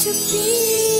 to be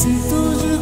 si you.